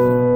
you.